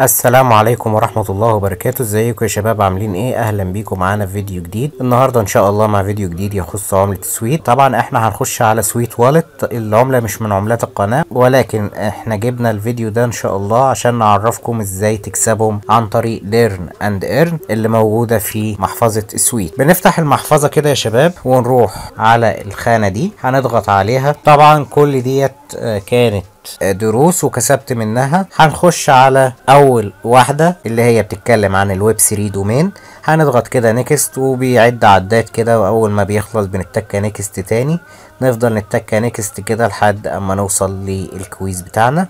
السلام عليكم ورحمة الله وبركاته. ازيكم يا شباب؟ عاملين إيه؟ أهلا بيكم معانا في فيديو جديد. النهاردة ان شاء الله مع فيديو جديد يخص عملة Sweat. طبعا إحنا هنخش على Sweat Wallet. العملة مش من عملات القناة ولكن إحنا جبنا الفيديو ده ان شاء الله عشان نعرفكم إزاي تكسبهم عن طريق learn and earn اللي موجودة في محفظة Sweat. بنفتح المحفظة كده يا شباب ونروح على الخانة دي. هنضغط عليها. طبعا كل ديت آه، كانت دروس وكسبت منها. هنخش على أول واحدة اللي هي بتتكلم عن الويب 3 domain. هنضغط كده next وبيعد عدات كده وأول ما بيخلص بنتكة next تاني. نفضل نتكة next كده لحد أما نوصل لل quiz بتاعنا.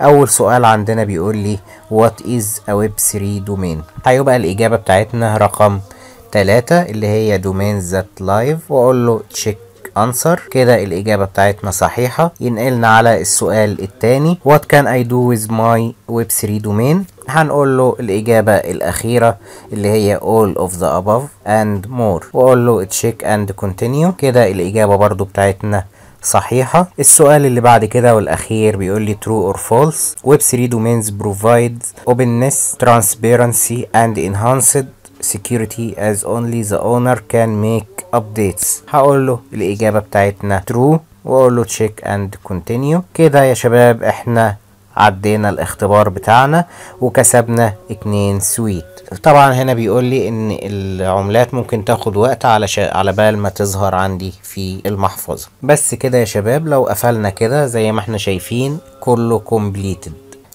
أول سؤال عندنا بيقول لي what is a web 3 domain? هيبقى الإجابة بتاعتنا رقم تلاتة اللي هي domains that live وأقول له check انسر كده الإجابة بتاعتنا صحيحة ينقلنا على السؤال التاني What can I do with my web3 domain هنقول له الإجابة الأخيرة اللي هي all of the above and more وأقول له check and continue كده الإجابة برضو بتاعتنا صحيحة السؤال اللي بعد كده والأخير بيقول لي true or false web3 domains provides openness transparency and enhanced security as only the owner can make updates. هقول له الإجابة بتاعتنا true وأقول له check and continue. كده يا شباب إحنا عدينا الاختبار بتاعنا وكسبنا اتنين سويت طبعا هنا بيقول لي إن العملات ممكن تاخد وقت على. على بال ما تظهر عندي في المحفظة. بس كده يا شباب لو قفلنا كده زي ما إحنا شايفين كله completed.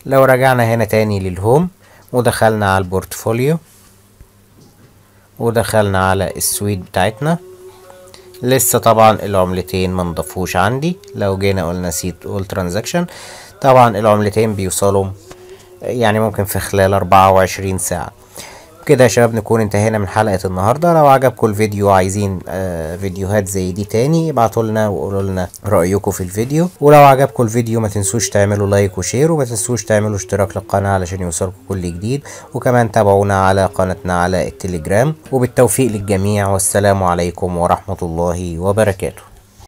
لو رجعنا هنا تاني لل home ودخلنا على ال portfolio ودخلنا على ال Sweat بتاعتنا لسه طبعا العملتين منضفوش عندي. لو جينا قلنا see all transaction طبعا العملتين بيوصلوا يعني ممكن في خلال أربعة وعشرين ساعة. كده يا شباب نكون انتهينا من حلقة النهاردة. لو عجبكم الفيديو عايزين آه فيديوهات زي دي تاني ابعتوا لنا وقولوا لنا رأيكم في الفيديو. ولو عجبكم الفيديو ما تنسوش تعملوا like و share وما تنسوش تعملوا اشتراك للقناة علشان يوصلكم كل جديد. وكمان تابعونا على قناتنا على التليجرام. وبالتوفيق للجميع والسلام عليكم ورحمة الله وبركاته.